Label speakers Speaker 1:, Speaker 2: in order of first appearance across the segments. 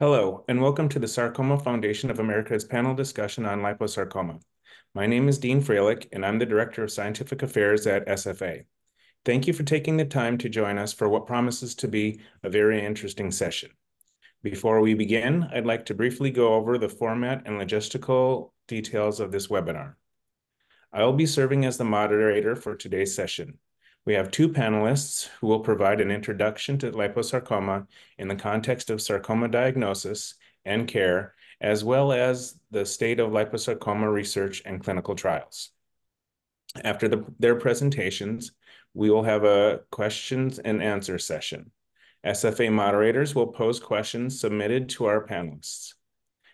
Speaker 1: Hello, and welcome to the Sarcoma Foundation of America's panel discussion on liposarcoma. My name is Dean Freilich, and I'm the Director of Scientific Affairs at SFA. Thank you for taking the time to join us for what promises to be a very interesting session. Before we begin, I'd like to briefly go over the format and logistical details of this webinar. I will be serving as the moderator for today's session. We have two panelists who will provide an introduction to liposarcoma in the context of sarcoma diagnosis and care, as well as the state of liposarcoma research and clinical trials. After the, their presentations, we will have a questions and answer session. SFA moderators will pose questions submitted to our panelists.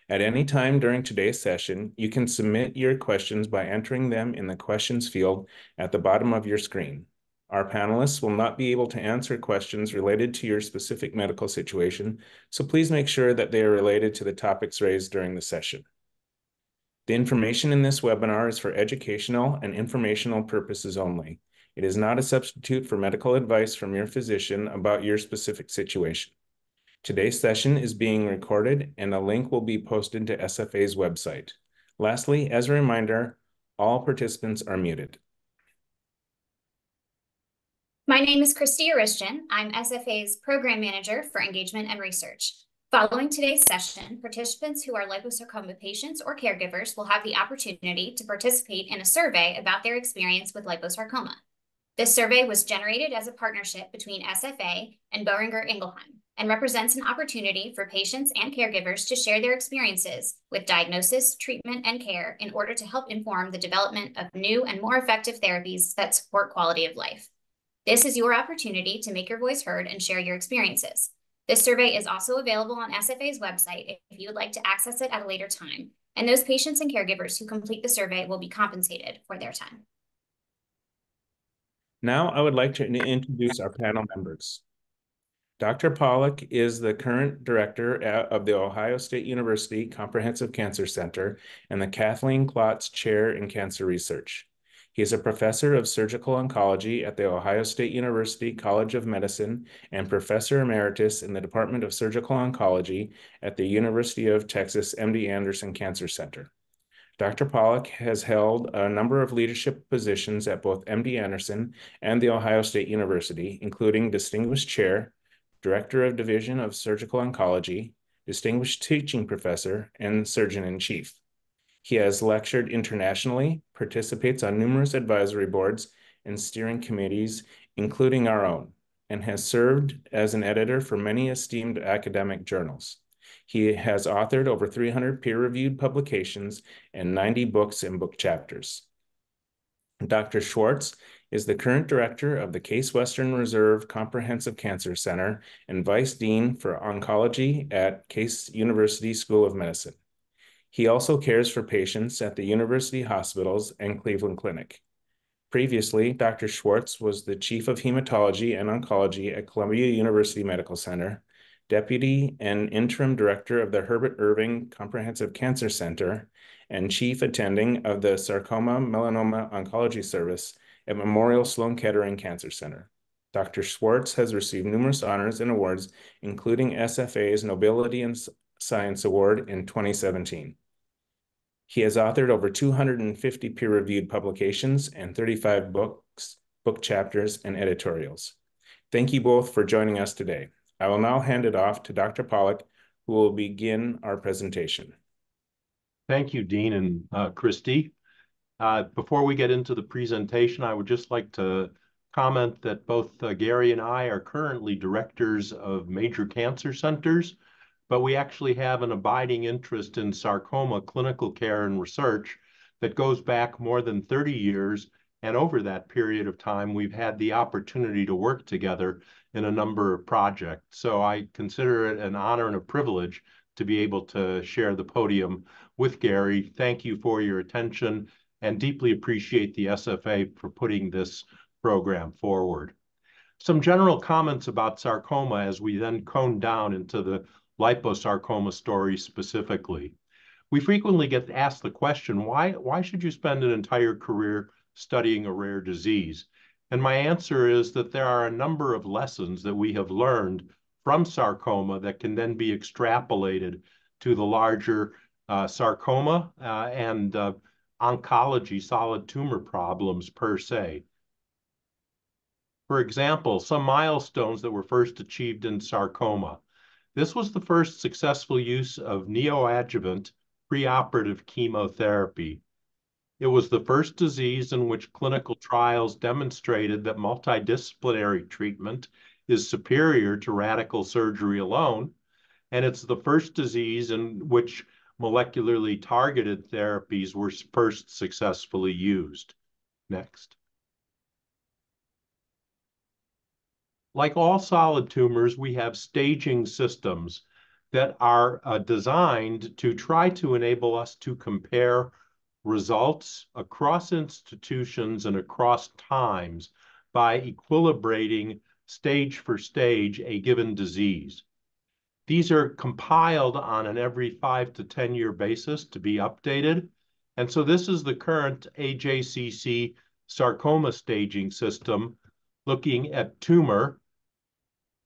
Speaker 1: At any time during today's session, you can submit your questions by entering them in the questions field at the bottom of your screen. Our panelists will not be able to answer questions related to your specific medical situation, so please make sure that they are related to the topics raised during the session. The information in this webinar is for educational and informational purposes only. It is not a substitute for medical advice from your physician about your specific situation. Today's session is being recorded and a link will be posted to SFA's website. Lastly, as a reminder, all participants are muted.
Speaker 2: My name is Christy Arishjan. I'm SFA's Program Manager for Engagement and Research. Following today's session, participants who are liposarcoma patients or caregivers will have the opportunity to participate in a survey about their experience with liposarcoma. This survey was generated as a partnership between SFA and Boehringer Ingelheim and represents an opportunity for patients and caregivers to share their experiences with diagnosis, treatment, and care in order to help inform the development of new and more effective therapies that support quality of life. This is your opportunity to make your voice heard and share your experiences. This survey is also available on SFA's website if you would like to access it at a later time, and those patients and caregivers who complete the survey will be compensated for their time.
Speaker 1: Now I would like to introduce our panel members. Dr. Pollock is the current director of the Ohio State University Comprehensive Cancer Center and the Kathleen Klotz Chair in Cancer Research. He is a professor of surgical oncology at The Ohio State University College of Medicine and professor emeritus in the Department of Surgical Oncology at the University of Texas MD Anderson Cancer Center. Dr. Pollock has held a number of leadership positions at both MD Anderson and The Ohio State University, including Distinguished Chair, Director of Division of Surgical Oncology, Distinguished Teaching Professor, and Surgeon in Chief. He has lectured internationally, participates on numerous advisory boards and steering committees, including our own, and has served as an editor for many esteemed academic journals. He has authored over 300 peer-reviewed publications and 90 books and book chapters. Dr. Schwartz is the current director of the Case Western Reserve Comprehensive Cancer Center and vice dean for oncology at Case University School of Medicine. He also cares for patients at the university hospitals and Cleveland Clinic. Previously, Dr. Schwartz was the Chief of Hematology and Oncology at Columbia University Medical Center, Deputy and Interim Director of the Herbert Irving Comprehensive Cancer Center, and Chief Attending of the Sarcoma Melanoma Oncology Service at Memorial Sloan Kettering Cancer Center. Dr. Schwartz has received numerous honors and awards, including SFA's Nobility in Science Award in 2017. He has authored over 250 peer-reviewed publications and 35 books, book chapters, and editorials. Thank you both for joining us today. I will now hand it off to Dr. Pollock, who will begin our presentation.
Speaker 3: Thank you, Dean and uh, Christy. Uh, before we get into the presentation, I would just like to comment that both uh, Gary and I are currently directors of major cancer centers but we actually have an abiding interest in sarcoma clinical care and research that goes back more than 30 years. And over that period of time, we've had the opportunity to work together in a number of projects. So I consider it an honor and a privilege to be able to share the podium with Gary. Thank you for your attention and deeply appreciate the SFA for putting this program forward. Some general comments about sarcoma as we then cone down into the liposarcoma story specifically. We frequently get asked the question, why, why should you spend an entire career studying a rare disease? And my answer is that there are a number of lessons that we have learned from sarcoma that can then be extrapolated to the larger uh, sarcoma uh, and uh, oncology solid tumor problems per se. For example, some milestones that were first achieved in sarcoma. This was the first successful use of neoadjuvant preoperative chemotherapy. It was the first disease in which clinical trials demonstrated that multidisciplinary treatment is superior to radical surgery alone, and it's the first disease in which molecularly targeted therapies were first successfully used. Next. Like all solid tumors, we have staging systems that are uh, designed to try to enable us to compare results across institutions and across times by equilibrating stage for stage a given disease. These are compiled on an every five to 10 year basis to be updated. And so this is the current AJCC sarcoma staging system looking at tumor,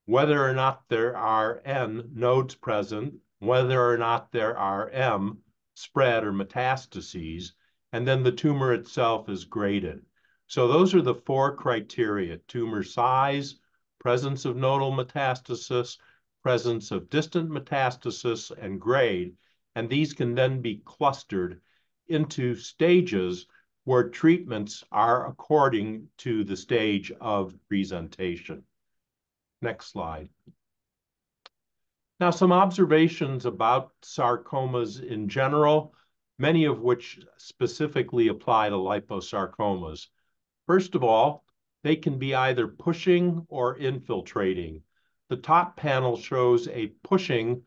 Speaker 3: whether or not there are N nodes present, whether or not there are M spread or metastases, and then the tumor itself is graded. So those are the four criteria, tumor size, presence of nodal metastasis, presence of distant metastasis, and grade, and these can then be clustered into stages where treatments are according to the stage of presentation. Next slide. Now, some observations about sarcomas in general, many of which specifically apply to liposarcomas. First of all, they can be either pushing or infiltrating. The top panel shows a pushing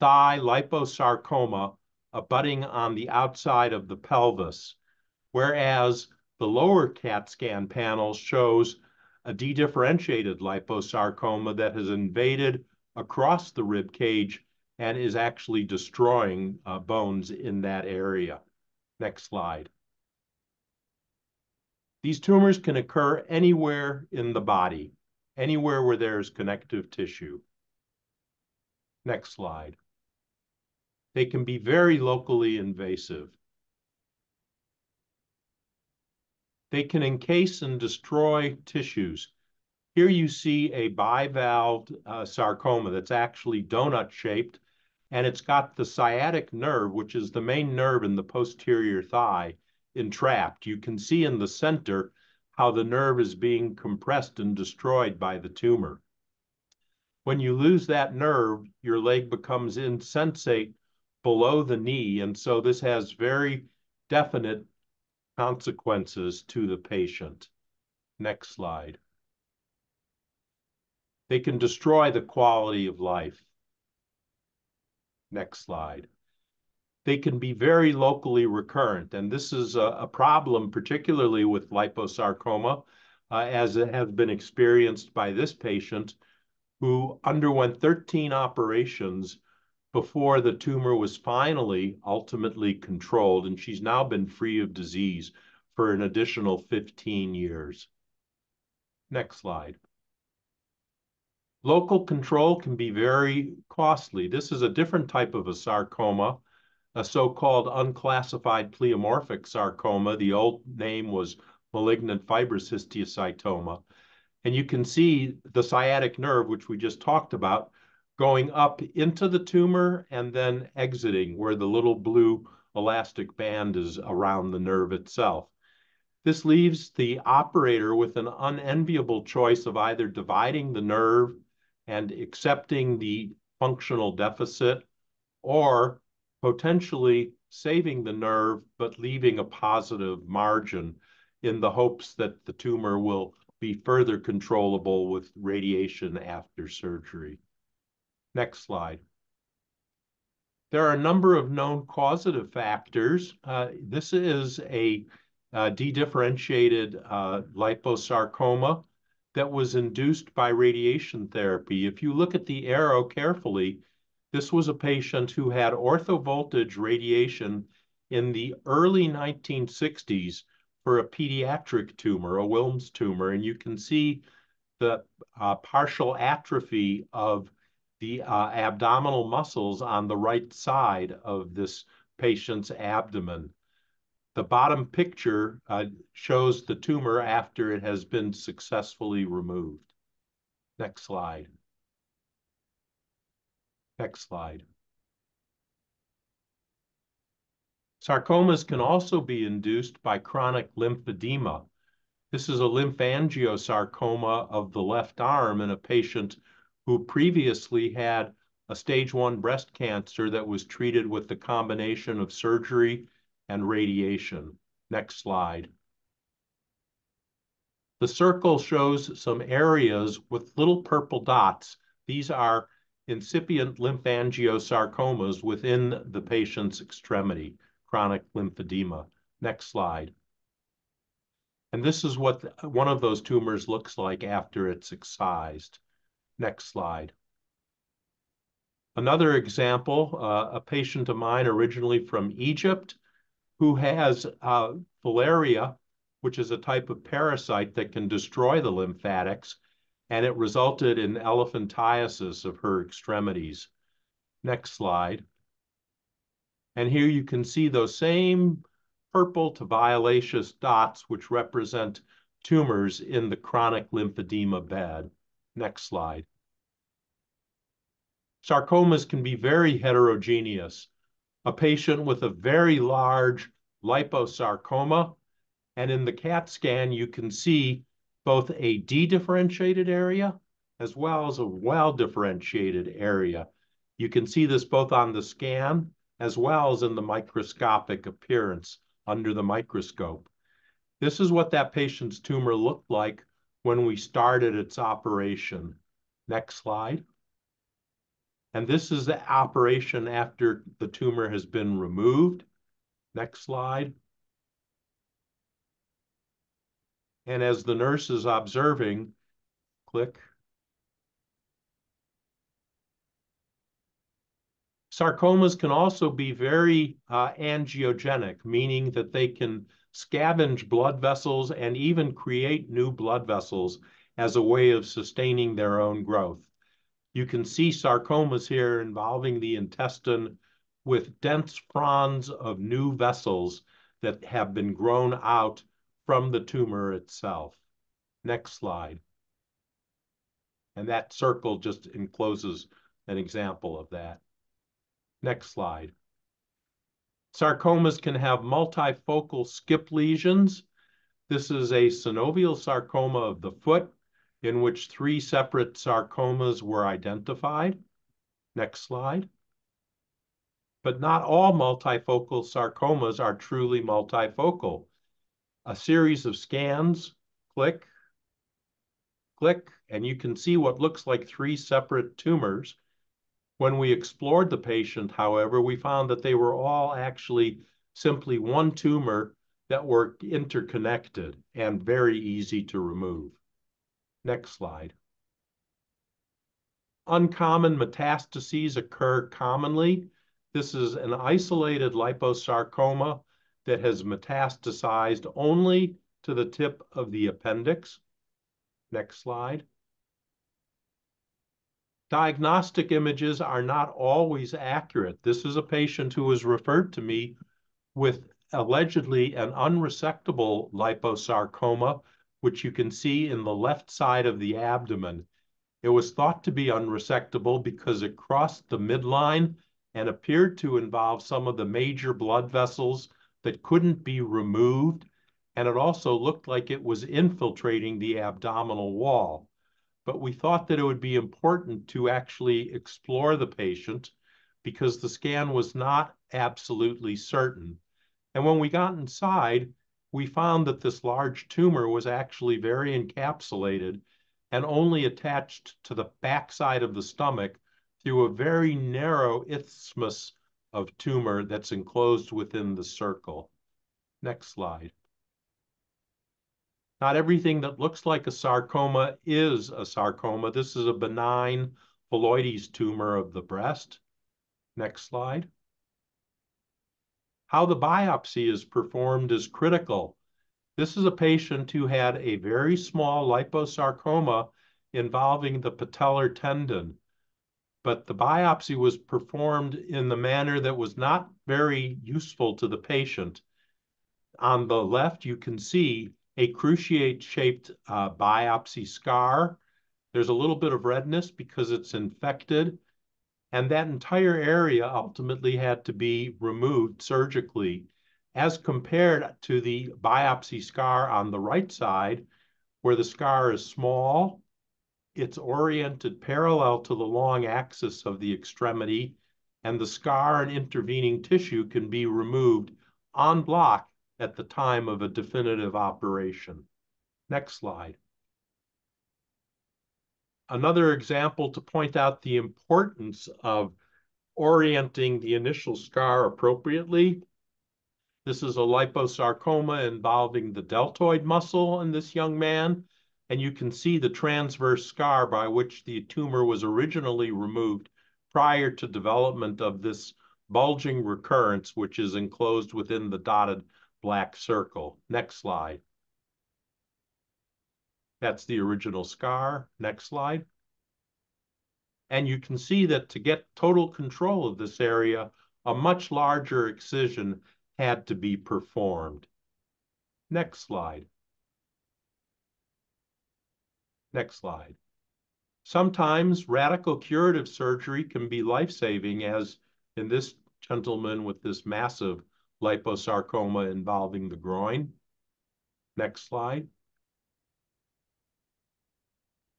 Speaker 3: thigh liposarcoma abutting on the outside of the pelvis, whereas the lower CAT scan panel shows a dedifferentiated liposarcoma that has invaded across the rib cage and is actually destroying uh, bones in that area. Next slide. These tumors can occur anywhere in the body, anywhere where there's connective tissue. Next slide. They can be very locally invasive. They can encase and destroy tissues here you see a bivalved uh, sarcoma that's actually donut-shaped, and it's got the sciatic nerve, which is the main nerve in the posterior thigh, entrapped. You can see in the center how the nerve is being compressed and destroyed by the tumor. When you lose that nerve, your leg becomes insensate below the knee, and so this has very definite consequences to the patient. Next slide. They can destroy the quality of life. Next slide. They can be very locally recurrent, and this is a, a problem, particularly with liposarcoma, uh, as it has been experienced by this patient who underwent 13 operations before the tumor was finally ultimately controlled, and she's now been free of disease for an additional 15 years. Next slide. Local control can be very costly. This is a different type of a sarcoma, a so-called unclassified pleomorphic sarcoma. The old name was malignant fibrous histiocytoma. And you can see the sciatic nerve, which we just talked about, going up into the tumor and then exiting where the little blue elastic band is around the nerve itself. This leaves the operator with an unenviable choice of either dividing the nerve and accepting the functional deficit or potentially saving the nerve but leaving a positive margin in the hopes that the tumor will be further controllable with radiation after surgery. Next slide. There are a number of known causative factors. Uh, this is a uh, dedifferentiated uh, liposarcoma that was induced by radiation therapy. If you look at the arrow carefully, this was a patient who had orthovoltage radiation in the early 1960s for a pediatric tumor, a Wilms tumor, and you can see the uh, partial atrophy of the uh, abdominal muscles on the right side of this patient's abdomen. The bottom picture uh, shows the tumor after it has been successfully removed. Next slide. Next slide. Sarcomas can also be induced by chronic lymphedema. This is a lymphangiosarcoma of the left arm in a patient who previously had a stage one breast cancer that was treated with the combination of surgery and radiation. Next slide. The circle shows some areas with little purple dots. These are incipient lymphangiosarcomas within the patient's extremity chronic lymphedema. Next slide. And this is what one of those tumors looks like after it's excised. Next slide. Another example, uh, a patient of mine originally from Egypt who has uh, filaria, which is a type of parasite that can destroy the lymphatics, and it resulted in elephantiasis of her extremities. Next slide. And here you can see those same purple to violaceous dots, which represent tumors in the chronic lymphedema bed. Next slide. Sarcomas can be very heterogeneous. A patient with a very large liposarcoma, and in the CAT scan, you can see both a dedifferentiated area as well as a well-differentiated area. You can see this both on the scan as well as in the microscopic appearance under the microscope. This is what that patient's tumor looked like when we started its operation. Next slide. And this is the operation after the tumor has been removed. Next slide. And as the nurse is observing, click, Sarcomas can also be very uh, angiogenic, meaning that they can scavenge blood vessels and even create new blood vessels as a way of sustaining their own growth. You can see sarcomas here involving the intestine with dense fronds of new vessels that have been grown out from the tumor itself. Next slide. And that circle just encloses an example of that. Next slide. Sarcomas can have multifocal skip lesions. This is a synovial sarcoma of the foot in which three separate sarcomas were identified. Next slide. But not all multifocal sarcomas are truly multifocal. A series of scans, click, click, and you can see what looks like three separate tumors when we explored the patient, however, we found that they were all actually simply one tumor that were interconnected and very easy to remove. Next slide. Uncommon metastases occur commonly. This is an isolated liposarcoma that has metastasized only to the tip of the appendix. Next slide. Diagnostic images are not always accurate. This is a patient who was referred to me with allegedly an unresectable liposarcoma, which you can see in the left side of the abdomen. It was thought to be unresectable because it crossed the midline and appeared to involve some of the major blood vessels that couldn't be removed. And it also looked like it was infiltrating the abdominal wall but we thought that it would be important to actually explore the patient because the scan was not absolutely certain. And when we got inside, we found that this large tumor was actually very encapsulated and only attached to the backside of the stomach through a very narrow isthmus of tumor that's enclosed within the circle. Next slide. Not everything that looks like a sarcoma is a sarcoma. This is a benign phylloides tumor of the breast. Next slide. How the biopsy is performed is critical. This is a patient who had a very small liposarcoma involving the patellar tendon. but the biopsy was performed in the manner that was not very useful to the patient. On the left, you can see a cruciate-shaped uh, biopsy scar. There's a little bit of redness because it's infected, and that entire area ultimately had to be removed surgically as compared to the biopsy scar on the right side, where the scar is small, it's oriented parallel to the long axis of the extremity, and the scar and intervening tissue can be removed en bloc at the time of a definitive operation. Next slide. Another example to point out the importance of orienting the initial scar appropriately. This is a liposarcoma involving the deltoid muscle in this young man, and you can see the transverse scar by which the tumor was originally removed prior to development of this bulging recurrence, which is enclosed within the dotted black circle. Next slide. That's the original scar. Next slide. And you can see that to get total control of this area, a much larger excision had to be performed. Next slide. Next slide. Sometimes radical curative surgery can be life-saving, as in this gentleman with this massive liposarcoma involving the groin. Next slide.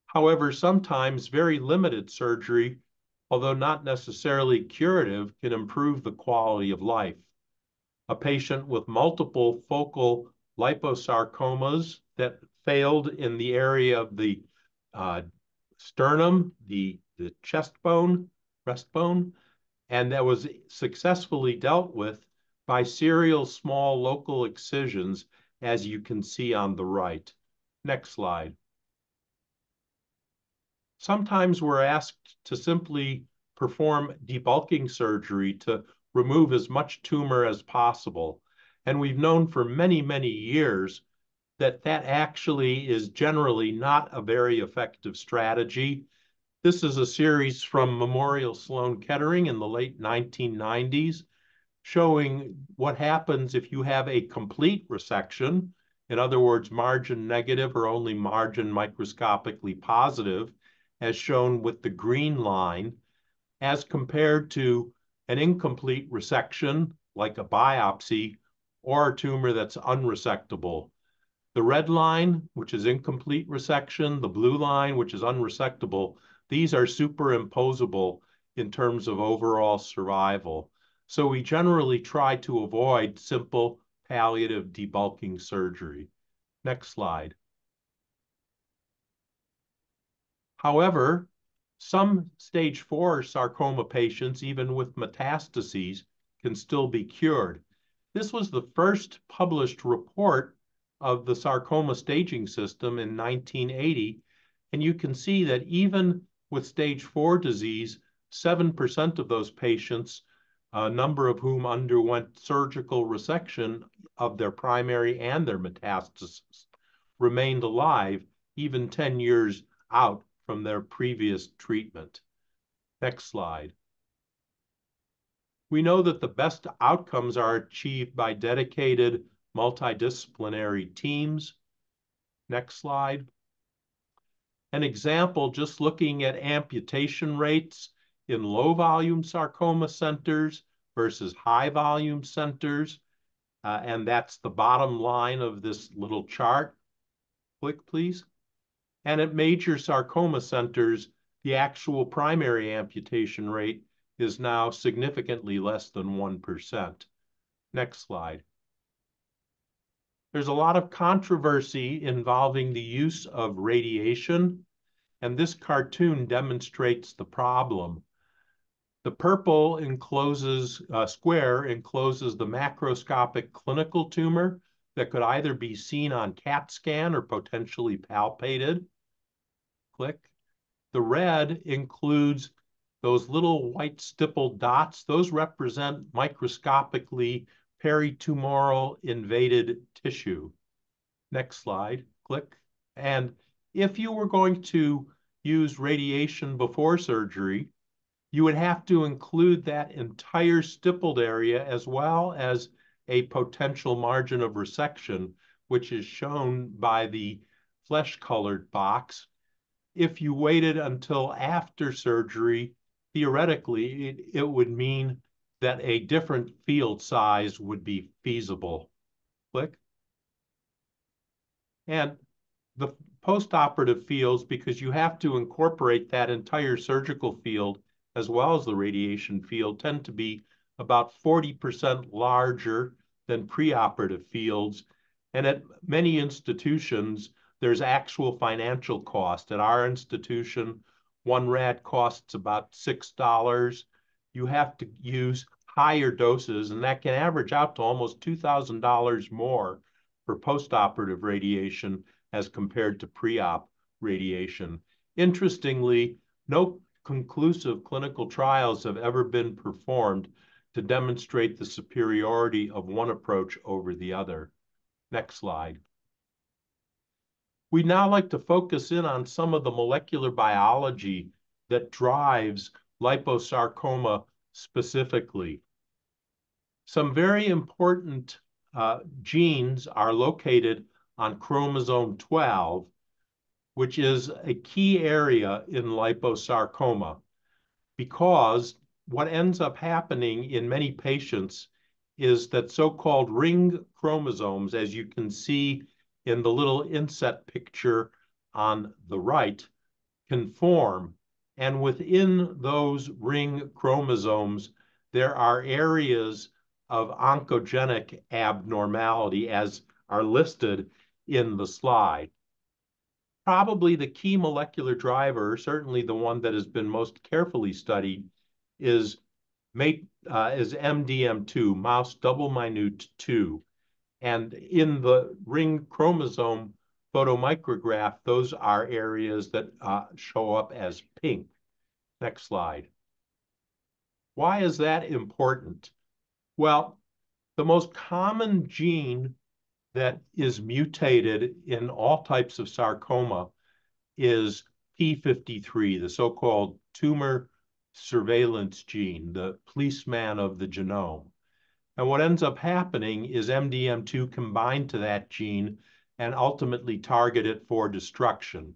Speaker 3: However, sometimes very limited surgery, although not necessarily curative, can improve the quality of life. A patient with multiple focal liposarcomas that failed in the area of the uh, sternum, the, the chest bone, breast bone, and that was successfully dealt with by serial small local excisions, as you can see on the right. Next slide. Sometimes we're asked to simply perform debulking surgery to remove as much tumor as possible. And we've known for many, many years that that actually is generally not a very effective strategy. This is a series from Memorial Sloan Kettering in the late 1990s showing what happens if you have a complete resection, in other words, margin negative or only margin microscopically positive, as shown with the green line, as compared to an incomplete resection, like a biopsy, or a tumor that's unresectable. The red line, which is incomplete resection, the blue line, which is unresectable, these are superimposable in terms of overall survival. So we generally try to avoid simple palliative debulking surgery. Next slide. However, some stage four sarcoma patients, even with metastases, can still be cured. This was the first published report of the sarcoma staging system in 1980, and you can see that even with stage four disease, 7% of those patients, a number of whom underwent surgical resection of their primary and their metastasis, remained alive even 10 years out from their previous treatment. Next slide. We know that the best outcomes are achieved by dedicated multidisciplinary teams. Next slide. An example, just looking at amputation rates in low volume sarcoma centers versus high volume centers. Uh, and that's the bottom line of this little chart. Click, please. And at major sarcoma centers, the actual primary amputation rate is now significantly less than 1%. Next slide. There's a lot of controversy involving the use of radiation, and this cartoon demonstrates the problem. The purple encloses, uh, square encloses the macroscopic clinical tumor that could either be seen on CAT scan or potentially palpated click. The red includes those little white stippled dots. Those represent microscopically peritumoral invaded tissue. Next slide, click. And if you were going to use radiation before surgery, you would have to include that entire stippled area as well as a potential margin of resection, which is shown by the flesh-colored box. If you waited until after surgery, theoretically, it, it would mean that a different field size would be feasible. Click. And the postoperative fields, because you have to incorporate that entire surgical field as well as the radiation field, tend to be about 40% larger than preoperative fields. And at many institutions, there's actual financial cost. At our institution, one rad costs about $6. You have to use higher doses, and that can average out to almost $2,000 more for postoperative radiation as compared to pre-op radiation. Interestingly, no conclusive clinical trials have ever been performed to demonstrate the superiority of one approach over the other. Next slide. We'd now like to focus in on some of the molecular biology that drives liposarcoma specifically. Some very important uh, genes are located on chromosome 12, which is a key area in liposarcoma because what ends up happening in many patients is that so-called ring chromosomes, as you can see in the little inset picture on the right, can form. And within those ring chromosomes, there are areas of oncogenic abnormality as are listed in the slide. Probably the key molecular driver, certainly the one that has been most carefully studied, is, uh, is MDM2, mouse double minute 2. And in the ring chromosome photomicrograph, those are areas that uh, show up as pink. Next slide. Why is that important? Well, the most common gene that is mutated in all types of sarcoma is P53, the so-called tumor surveillance gene, the policeman of the genome. And what ends up happening is MDM2 combined to that gene and ultimately target it for destruction.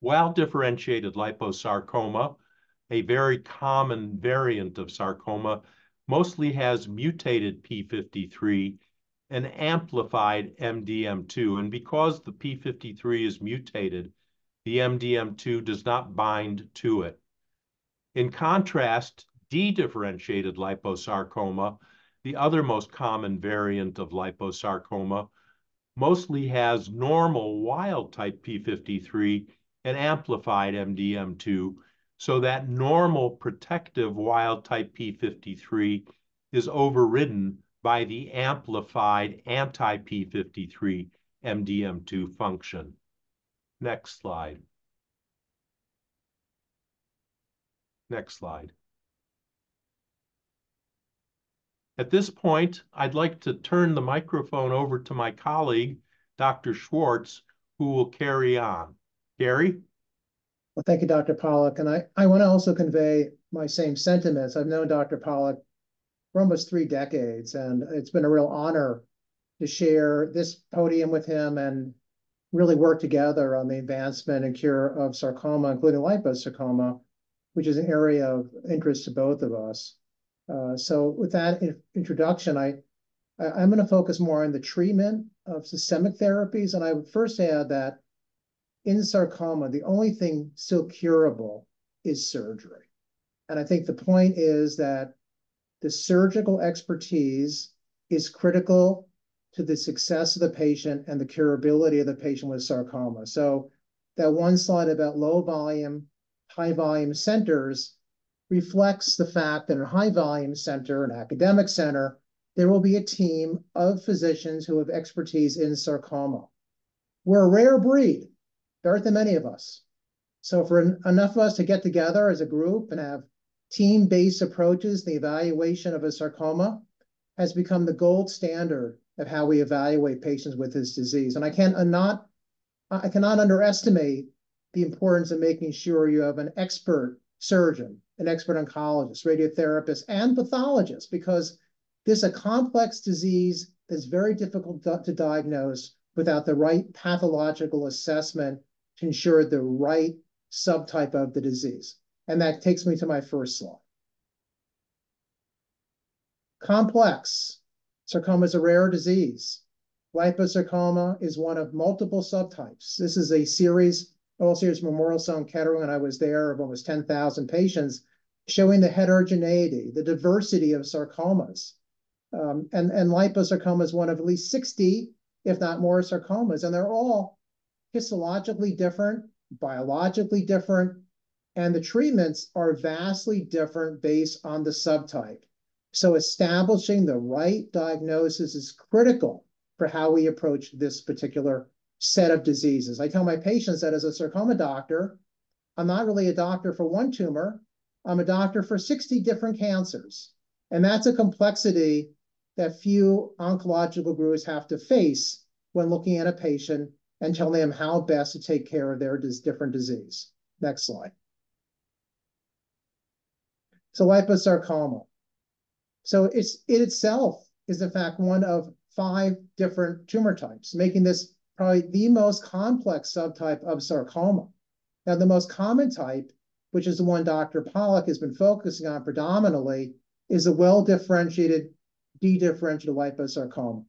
Speaker 3: Well-differentiated liposarcoma, a very common variant of sarcoma, mostly has mutated P53 and amplified MDM2. And because the P53 is mutated, the MDM2 does not bind to it. In contrast, dedifferentiated liposarcoma, the other most common variant of liposarcoma, mostly has normal wild type P53 and amplified MDM2 so that normal protective wild type P53 is overridden by the amplified anti-P53 MDM2 function. Next slide. Next slide. At this point, I'd like to turn the microphone over to my colleague, Dr. Schwartz, who will carry on. Gary?
Speaker 4: Well, thank you, Dr. Pollock. And I, I want to also convey my same sentiments. I've known Dr. Pollock for almost three decades, and it's been a real honor to share this podium with him and really work together on the advancement and cure of sarcoma, including liposarcoma, which is an area of interest to both of us. Uh, so with that in introduction, I, I, am going to focus more on the treatment of systemic therapies. And I would first add that in sarcoma, the only thing still curable is surgery. And I think the point is that the surgical expertise is critical to the success of the patient and the curability of the patient with sarcoma. So that one slide about low volume, high volume centers reflects the fact that in a high volume center, an academic center, there will be a team of physicians who have expertise in sarcoma. We're a rare breed. There aren't that many of us. So for enough of us to get together as a group and have team-based approaches, the evaluation of a sarcoma has become the gold standard of how we evaluate patients with this disease. And uh, I cannot underestimate the importance of making sure you have an expert surgeon, an expert oncologist, radiotherapist, and pathologist, because this is a complex disease that's very difficult to diagnose without the right pathological assessment to ensure the right subtype of the disease. And that takes me to my first slide. Complex. Sarcoma is a rare disease. Liposarcoma is one of multiple subtypes. This is a series, All Series Memorial Sloan Kettering, and I was there of almost 10,000 patients, showing the heterogeneity, the diversity of sarcomas. Um, and, and liposarcoma is one of at least 60, if not more, sarcomas, and they're all histologically different, biologically different, and the treatments are vastly different based on the subtype. So establishing the right diagnosis is critical for how we approach this particular set of diseases. I tell my patients that as a sarcoma doctor, I'm not really a doctor for one tumor, I'm a doctor for 60 different cancers. And that's a complexity that few oncological groups have to face when looking at a patient and telling them how best to take care of their different disease. Next slide. So liposarcoma. So it's it itself is in fact one of five different tumor types, making this probably the most complex subtype of sarcoma. Now, the most common type, which is the one Dr. Pollock has been focusing on predominantly, is a well-differentiated dedifferentiated liposarcoma.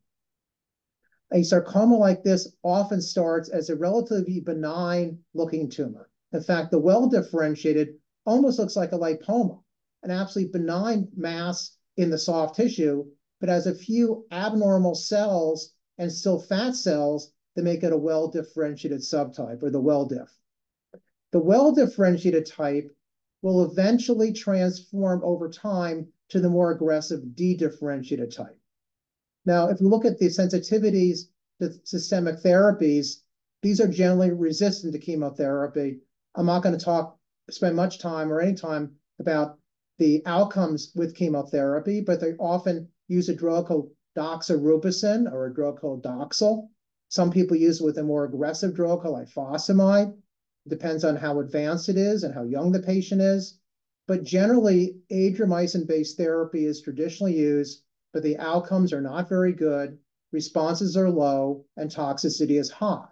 Speaker 4: A sarcoma like this often starts as a relatively benign looking tumor. In fact, the well-differentiated almost looks like a lipoma, an absolutely benign mass in the soft tissue, but has a few abnormal cells and still fat cells that make it a well-differentiated subtype, or the well-diff. The well-differentiated type will eventually transform over time to the more aggressive dedifferentiated type. Now, if we look at the sensitivities to systemic therapies, these are generally resistant to chemotherapy. I'm not going to talk, spend much time or any time about the outcomes with chemotherapy, but they often use a drug called doxorubicin or a drug called Doxil. Some people use it with a more aggressive drug called ifosfamide. It depends on how advanced it is and how young the patient is. But generally, adriamycin-based therapy is traditionally used, but the outcomes are not very good, responses are low, and toxicity is high.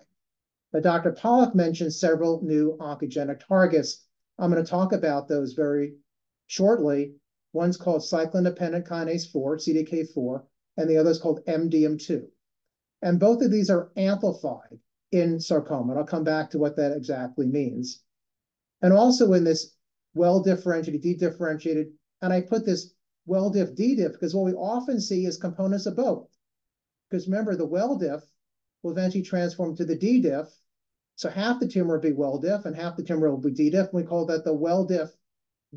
Speaker 4: But Dr. Pollock mentioned several new oncogenic targets. I'm going to talk about those very shortly. One's called cyclin-dependent kinase 4, CDK4, and the other is called MDM2. And both of these are amplified in sarcoma. And I'll come back to what that exactly means. And also in this well-differentiated, dedifferentiated, and I put this well-diff, D-diff, because what we often see is components of both. Because remember, the well-diff will eventually transform to the D-diff. So half the tumor will be well-diff and half the tumor will be D-diff. And we call that the well-diff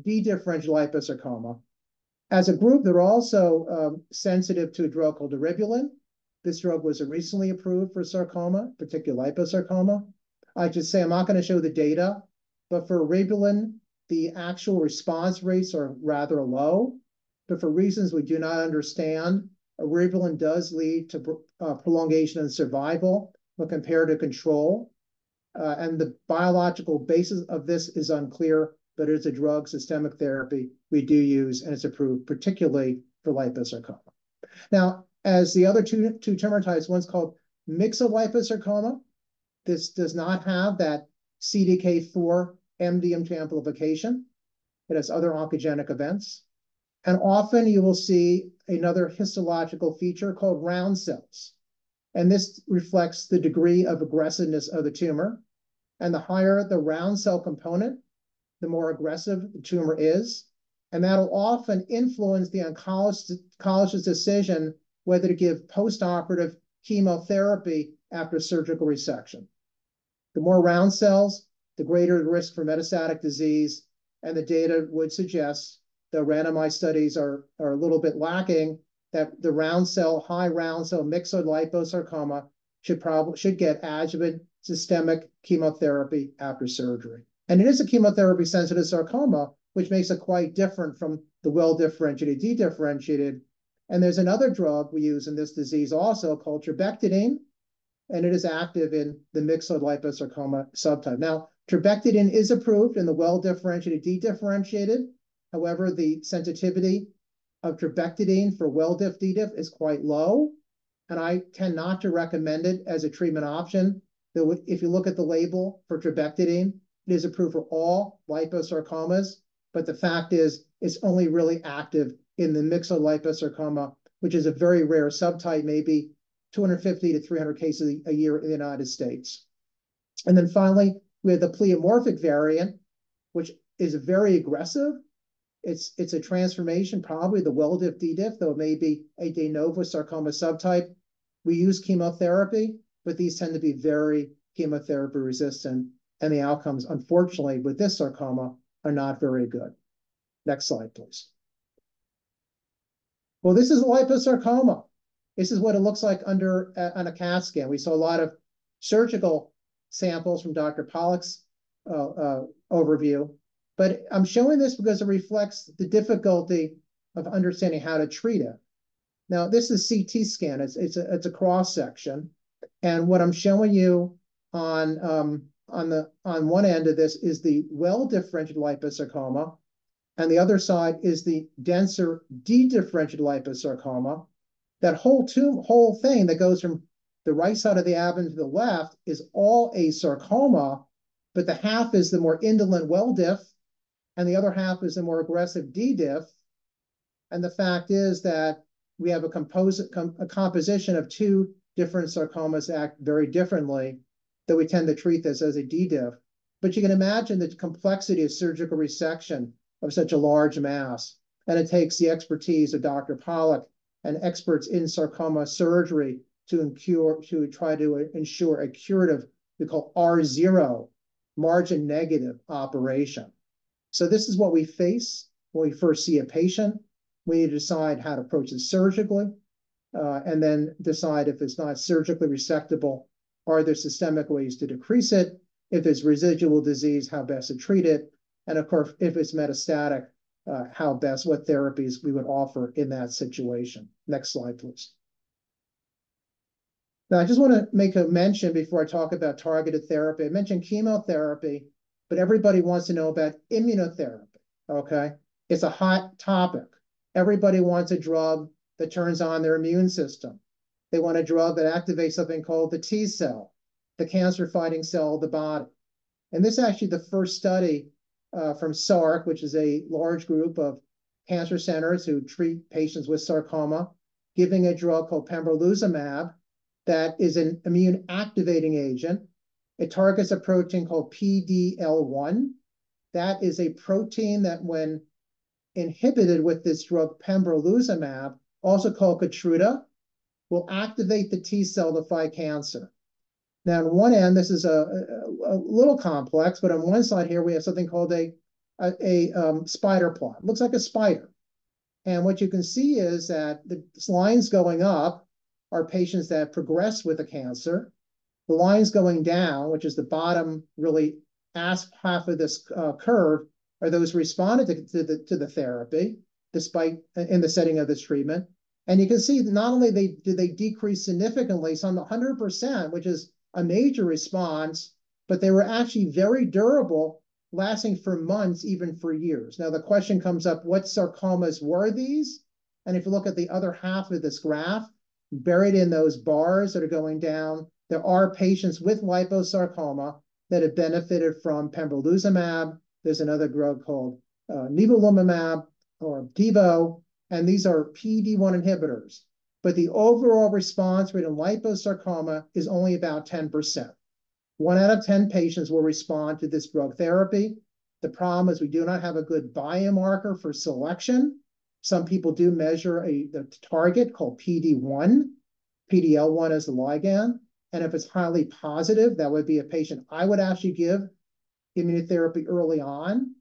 Speaker 4: dedifferential liposarcoma. As a group, they're also um, sensitive to a drug called eribulin. This drug was recently approved for sarcoma, particularly liposarcoma. I should say I'm not going to show the data, but for eribulin, the actual response rates are rather low. But for reasons we do not understand, eribulin does lead to uh, prolongation and survival when compared to control. Uh, and the biological basis of this is unclear, but it's a drug, systemic therapy we do use, and it's approved particularly for liposarcoma. Now, as the other two, two tumor types, one's called myxoliposarcoma. This does not have that CDK4 MDM2 amplification. It has other oncogenic events. And often you will see another histological feature called round cells. And this reflects the degree of aggressiveness of the tumor. And the higher the round cell component, the more aggressive the tumor is. And that'll often influence the oncologist's decision whether to give postoperative chemotherapy after surgical resection. The more round cells, the greater the risk for metastatic disease. And the data would suggest the randomized studies are, are a little bit lacking that the round cell, high round cell myxoid liposarcoma should probably should get adjuvant systemic chemotherapy after surgery. And it is a chemotherapy sensitive sarcoma, which makes it quite different from the well differentiated, dedifferentiated. And there's another drug we use in this disease also called trabectedin, and it is active in the myxoid liposarcoma subtype. Now, Trabectedin is approved in the well-differentiated, dedifferentiated. However, the sensitivity of trabectedin for well-diff, d-diff is quite low, and I tend not to recommend it as a treatment option. Though if you look at the label for trabectedin, it is approved for all liposarcomas, but the fact is, it's only really active in the myxoliposarcoma, which is a very rare subtype, maybe 250 to 300 cases a year in the United States. And then finally, we have the pleomorphic variant, which is very aggressive. It's, it's a transformation, probably the well-diff D-diff, though it may be a de novo sarcoma subtype. We use chemotherapy, but these tend to be very chemotherapy resistant, and the outcomes, unfortunately, with this sarcoma are not very good. Next slide, please. Well, this is liposarcoma. This is what it looks like under uh, on a CAT scan. We saw a lot of surgical samples from Dr. Pollock's uh, uh, overview, but I'm showing this because it reflects the difficulty of understanding how to treat it. Now, this is CT scan. It's it's a it's a cross section, and what I'm showing you on um, on the on one end of this is the well differentiated liposarcoma, and the other side is the denser dedifferentiated liposarcoma. That whole tomb, whole thing that goes from the right side of the abdomen to the left is all a sarcoma, but the half is the more indolent well diff, and the other half is the more aggressive D diff. And the fact is that we have a, composite, com a composition of two different sarcomas act very differently that we tend to treat this as a D diff. But you can imagine the complexity of surgical resection of such a large mass. And it takes the expertise of Dr. Pollock and experts in sarcoma surgery to, incure, to try to ensure a curative, we call R0, margin negative operation. So this is what we face when we first see a patient. We need to decide how to approach it surgically, uh, and then decide if it's not surgically resectable, are there systemic ways to decrease it? If there's residual disease, how best to treat it? And of course, if it's metastatic, uh, how best, what therapies we would offer in that situation. Next slide, please. Now, I just want to make a mention before I talk about targeted therapy. I mentioned chemotherapy, but everybody wants to know about immunotherapy, okay? It's a hot topic. Everybody wants a drug that turns on their immune system. They want a drug that activates something called the T cell, the cancer-fighting cell of the body. And this is actually the first study uh, from SARC, which is a large group of cancer centers who treat patients with sarcoma, giving a drug called pembrolizumab that is an immune activating agent. It targets a protein called PDL1. That is a protein that when inhibited with this drug pembrolizumab, also called Keytruda, will activate the T cell to fight cancer. Now, on one end, this is a, a, a, little complex, but on one side here, we have something called a, a, a um, spider plot. It looks like a spider. And what you can see is that the lines going up are patients that progress with the cancer. The lines going down, which is the bottom really half of this uh, curve, are those responded to, to, the, to the therapy, despite in the setting of this treatment. And you can see not only they, did they decrease significantly, some 100%, which is a major response, but they were actually very durable, lasting for months, even for years. Now, the question comes up, what sarcomas were these? And if you look at the other half of this graph, buried in those bars that are going down, there are patients with liposarcoma that have benefited from pembrolizumab. There's another drug called uh, nivolumab or Opdivo, and these are PD-1 inhibitors but the overall response rate in liposarcoma is only about 10%. One out of 10 patients will respond to this drug therapy. The problem is we do not have a good biomarker for selection. Some people do measure a the target called PD1. PDL1 is the ligand. And if it's highly positive, that would be a patient I would actually give immunotherapy early on.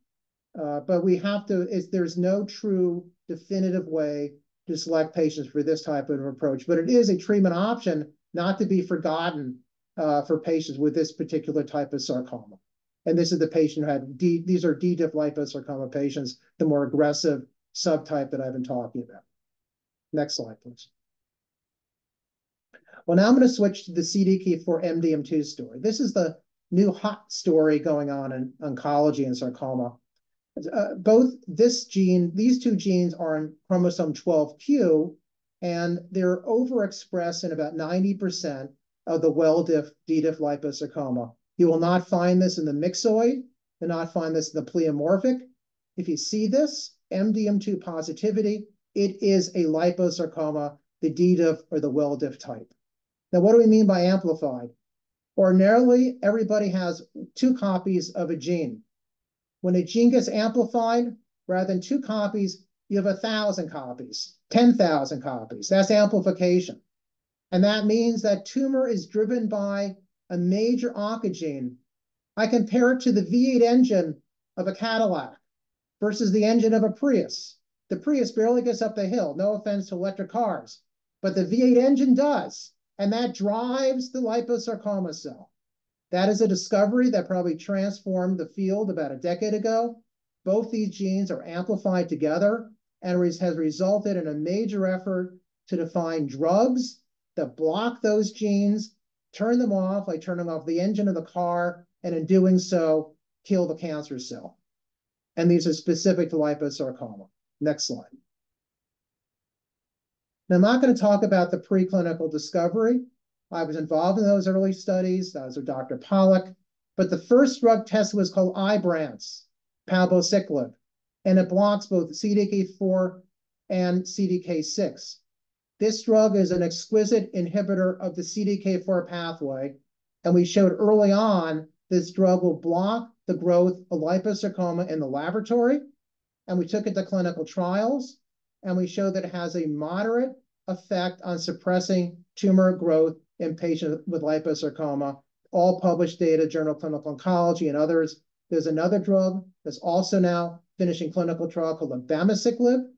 Speaker 4: Uh, but we have to, there's no true definitive way to select patients for this type of approach. But it is a treatment option not to be forgotten uh, for patients with this particular type of sarcoma. And this is the patient who had D, these are D diff liposarcoma patients, the more aggressive subtype that I've been talking about. Next slide, please. Well, now I'm going to switch to the CDK4 MDM2 story. This is the new hot story going on in oncology and sarcoma. Uh, both this gene, these two genes are in chromosome 12q, and they're overexpressed in about 90% of the well-diff D-diff liposarcoma. You will not find this in the myxoid, you'll not find this in the pleomorphic. If you see this, MDM2 positivity, it is a liposarcoma, the D-diff or the well-diff type. Now, what do we mean by amplified? Ordinarily, everybody has two copies of a gene. When a gene gets amplified, rather than two copies, you have a thousand copies, 10,000 copies. That's amplification. And that means that tumor is driven by a major oncogene. I compare it to the V8 engine of a Cadillac versus the engine of a Prius. The Prius barely gets up the hill, no offense to electric cars, but the V8 engine does and that drives the liposarcoma cell. That is a discovery that probably transformed the field about a decade ago. Both these genes are amplified together and has resulted in a major effort to define drugs that block those genes, turn them off, like turning off the engine of the car, and in doing so, kill the cancer cell. And these are specific to liposarcoma. Next slide. Now, I'm not going to talk about the preclinical discovery. I was involved in those early studies. Those are Dr. Pollock. But the first drug tested was called Ibrance, palbociclib, and it blocks both CDK4 and CDK6. This drug is an exquisite inhibitor of the CDK4 pathway, and we showed early on this drug will block the growth of liposarcoma in the laboratory, and we took it to clinical trials, and we showed that it has a moderate effect on suppressing tumor growth in patients with liposarcoma. All published data, Journal of Clinical Oncology and others. There's another drug that's also now finishing clinical trial called abemaciclib.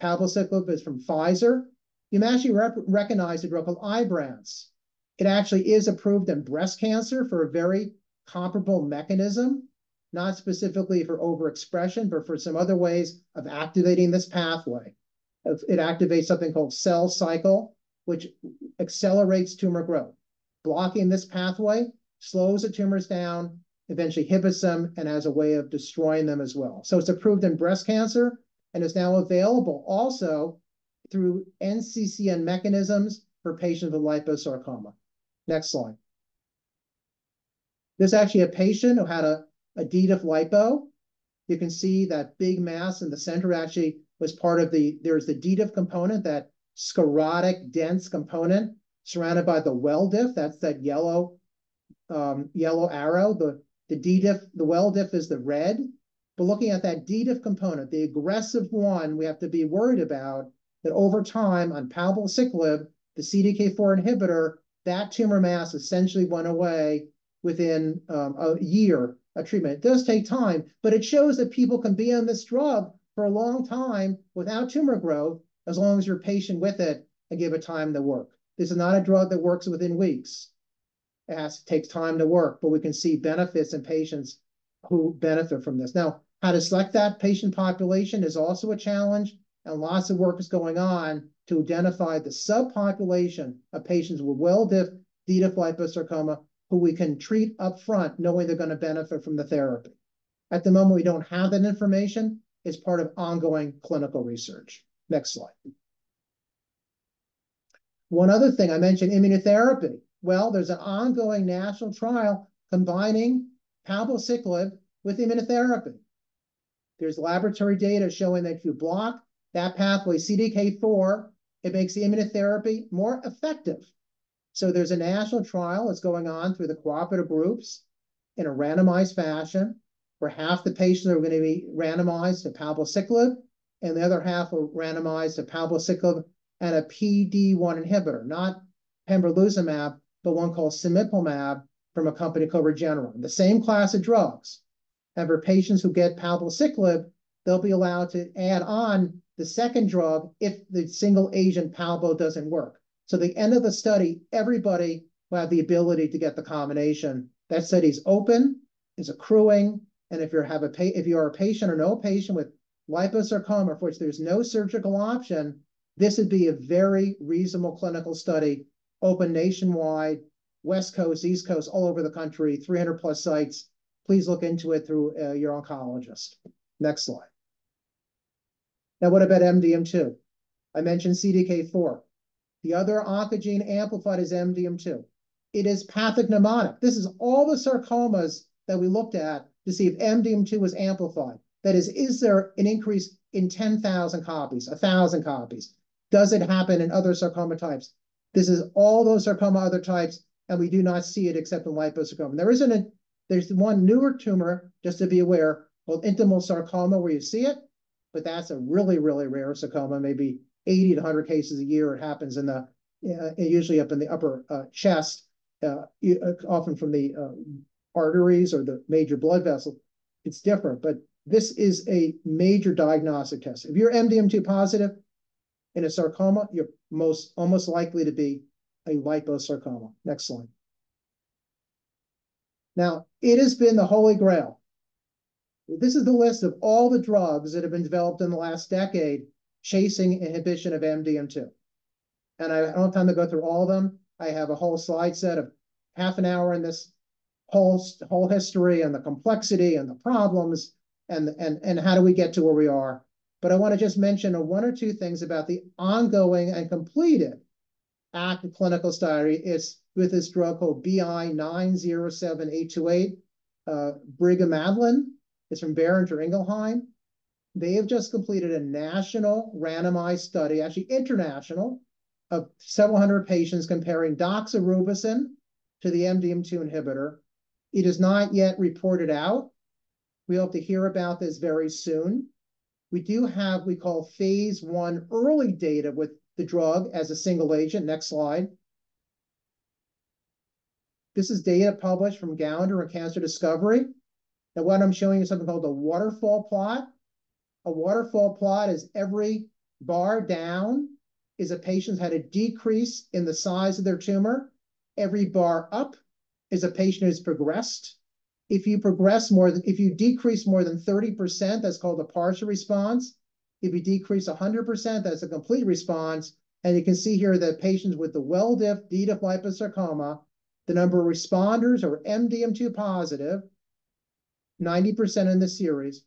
Speaker 4: Palbociclib is from Pfizer. You may actually rec recognize a drug called Ibrance. It actually is approved in breast cancer for a very comparable mechanism, not specifically for overexpression, but for some other ways of activating this pathway it activates something called cell cycle, which accelerates tumor growth. Blocking this pathway slows the tumors down, eventually inhibits them, and as a way of destroying them as well. So it's approved in breast cancer and is now available also through NCCN mechanisms for patients with liposarcoma. Next slide. There's actually a patient who had a, a D-diff lipo. You can see that big mass in the center actually was part of the, there's the D-diff component, that sclerotic, dense component surrounded by the well diff. That's that yellow, um, yellow arrow. The, the D-diff, the well diff is the red. But looking at that D-diff component, the aggressive one, we have to be worried about that over time on palbociclib, the CDK4 inhibitor, that tumor mass essentially went away within um, a year of treatment. It does take time, but it shows that people can be on this drug for a long time without tumor growth, as long as you're patient with it and give it time to work. This is not a drug that works within weeks. It has, takes time to work, but we can see benefits in patients who benefit from this. Now, how to select that patient population is also a challenge, and lots of work is going on to identify the subpopulation of patients with well-diff, D-diff liposarcoma who we can treat up front, knowing they're going to benefit from the therapy. At the moment, we don't have that information, It's part of ongoing clinical research. Next slide. One other thing, I mentioned immunotherapy. Well, there's an ongoing national trial combining palbociclib with immunotherapy. There's laboratory data showing that if you block that pathway, CDK4, it makes the immunotherapy more effective. So there's a national trial that's going on through the cooperative groups in a randomized fashion, where half the patients are going to be randomized to palbociclib, and the other half are randomized to palbociclib and a PD-1 inhibitor, not pembrolizumab, but one called cemiplimab from a company called Regeneron, the same class of drugs. And for patients who get palbociclib, they'll be allowed to add on the second drug if the single agent palbo doesn't work. So the end of the study, everybody will have the ability to get the combination. That study's open, is accruing, and if you have a if you are a patient or no patient with liposarcoma for which there's no surgical option, this would be a very reasonable clinical study, open nationwide, West Coast, East Coast, all over the country, 300 plus sites. Please look into it through uh, your oncologist. Next slide. Now, what about MDM2? I mentioned CDK4. The other oncogene amplified is MDM2. It is pathognomonic. This is all the sarcomas that we looked at to see if MDM2 was amplified. That is, is there an increase in 10,000 copies, 1,000 copies? Does it happen in other sarcoma types? This is all those sarcoma other types, and we do not see it except in liposarcoma. There isn't a, there's one newer tumor, just to be aware, called intimal sarcoma, where you see it, but that's a really, really rare sarcoma, maybe 80 to 100 cases a year. It happens in the, uh, usually up in the upper uh, chest, uh, often from the uh, arteries or the major blood vessel. It's different, but this is a major diagnostic test. If you're MDM2 positive in a sarcoma, you're most almost likely to be a liposarcoma. Next slide. Now, it has been the holy grail. This is the list of all the drugs that have been developed in the last decade chasing inhibition of MDM2. And I don't have time to go through all of them. I have a whole slide set of half an hour in this whole, whole history and the complexity and the problems and, and, and how do we get to where we are. But I want to just mention one or two things about the ongoing and completed active clinical study. It's with this drug called BI 907828, uh, brigimadlin. It's from Boehringer Ingelheim. They have just completed a national randomized study, actually international, of several hundred patients comparing doxorubicin to the MDM2 inhibitor. It is not yet reported out. We hope to hear about this very soon. We do have, we call phase one early data with the drug as a single agent. Next slide. This is data published from Gounder and Cancer Discovery. Now, what I'm showing you is something called a waterfall plot. A waterfall plot is every bar down is a patient had a decrease in the size of their tumor. Every bar up is a patient who's progressed. If you progress more than, if you decrease more than 30%, that's called a partial response. If you decrease 100%, that's a complete response. And you can see here that patients with the well-diff, D-diff liposarcoma, the number of responders are MDM2 positive, 90% in the series,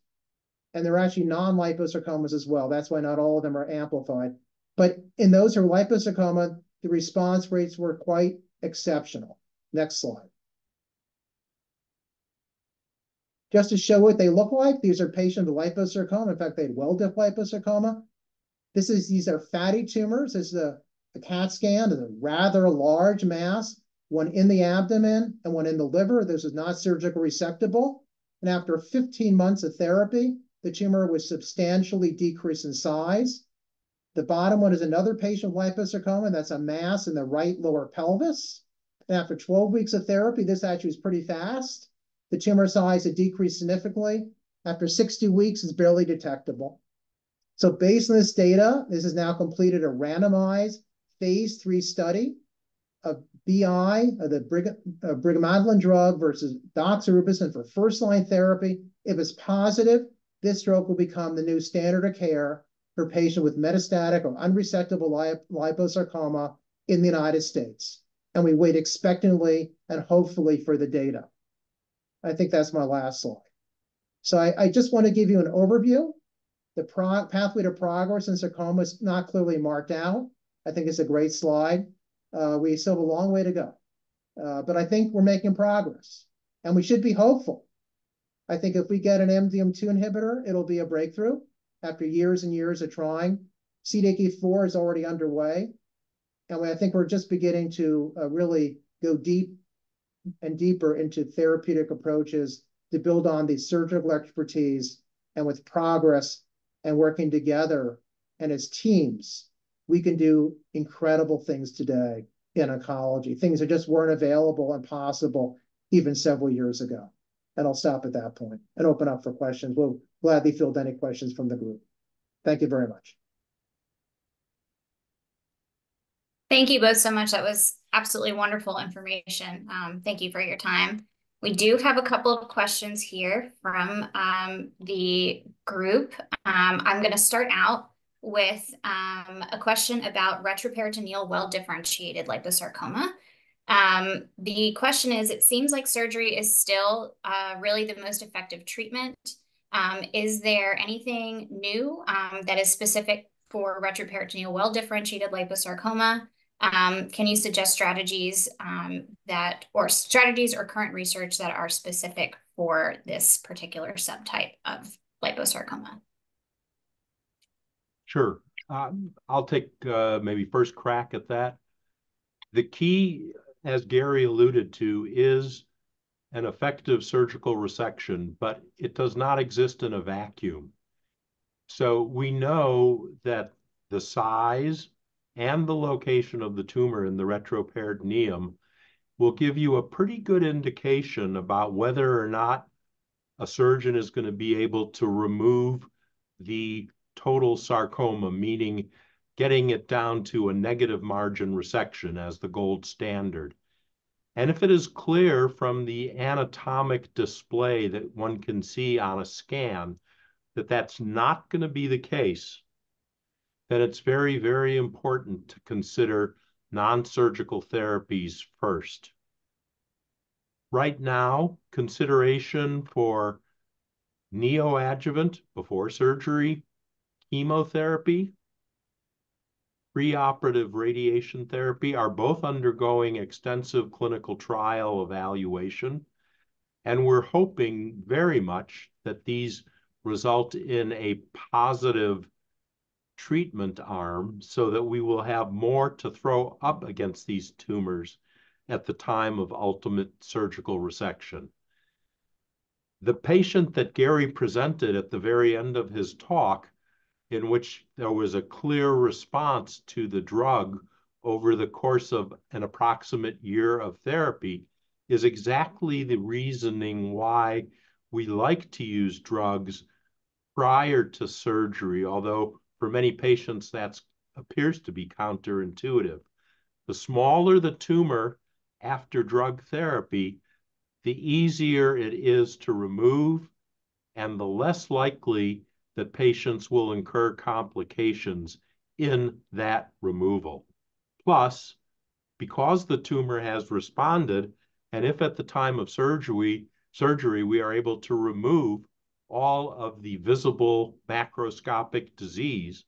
Speaker 4: and they're actually non-liposarcomas as well. That's why not all of them are amplified. But in those who are liposarcoma, the response rates were quite exceptional. Next slide. Just to show what they look like, these are patients with liposarcoma. In fact, they had well-diff liposarcoma. This is these are fatty tumors. This is a, a CAT scan of a rather large mass, one in the abdomen and one in the liver. This is not surgical resectable. And after 15 months of therapy, the tumor was substantially decreased in size. The bottom one is another patient with liposarcoma. That's a mass in the right lower pelvis. And after 12 weeks of therapy, this actually is pretty fast. The tumor size had decreased significantly. After 60 weeks, it's barely detectable. So based on this data, this has now completed a randomized phase three study of BI, of the brig brigimadlin drug versus doxorubicin for first-line therapy. If it's positive, this drug will become the new standard of care for patients with metastatic or unresectable liposarcoma in the United States. And we wait expectantly and hopefully for the data. I think that's my last slide. So I, I just want to give you an overview the pathway to progress in sarcoma is not clearly marked out. I think it's a great slide. Uh, we still have a long way to go. Uh, but I think we're making progress. And we should be hopeful. I think if we get an MDM2 inhibitor, it'll be a breakthrough after years and years of trying. CDK4 is already underway. And I think we're just beginning to uh, really go deep and deeper into therapeutic approaches to build on the surgical expertise and with progress and working together and as teams, we can do incredible things today in oncology, things that just weren't available and possible even several years ago. And I'll stop at that point and open up for questions. We'll gladly field any questions from the group. Thank you very much.
Speaker 2: Thank you both so much. That was absolutely wonderful information. Um, thank you for your time. We do have a couple of questions here from um, the group. Um, I'm going to start out with um, a question about retroperitoneal well-differentiated liposarcoma. Um, the question is, it seems like surgery is still uh, really the most effective treatment. Um, is there anything new that is specific for retroperitoneal well-differentiated liposarcoma? Um, can you suggest strategies um, that, or strategies or current research that are specific for this particular subtype of liposarcoma?
Speaker 3: Sure. Um, I'll take uh, maybe first crack at that. The key, as Gary alluded to, is an effective surgical resection, but it does not exist in a vacuum. So we know that the size and the location of the tumor in the retroperitoneum will give you a pretty good indication about whether or not a surgeon is going to be able to remove the total sarcoma, meaning getting it down to a negative margin resection as the gold standard. And if it is clear from the anatomic display that one can see on a scan that that's not going to be the case, then it's very, very important to consider non-surgical therapies first. Right now, consideration for neoadjuvant before surgery, chemotherapy, preoperative radiation therapy are both undergoing extensive clinical trial evaluation. And we're hoping very much that these result in a positive treatment arm so that we will have more to throw up against these tumors at the time of ultimate surgical resection. The patient that Gary presented at the very end of his talk, in which there was a clear response to the drug over the course of an approximate year of therapy, is exactly the reasoning why we like to use drugs prior to surgery, although for many patients, that appears to be counterintuitive. The smaller the tumor after drug therapy, the easier it is to remove and the less likely that patients will incur complications in that removal. Plus, because the tumor has responded, and if at the time of surgery, surgery we are able to remove all of the visible macroscopic disease,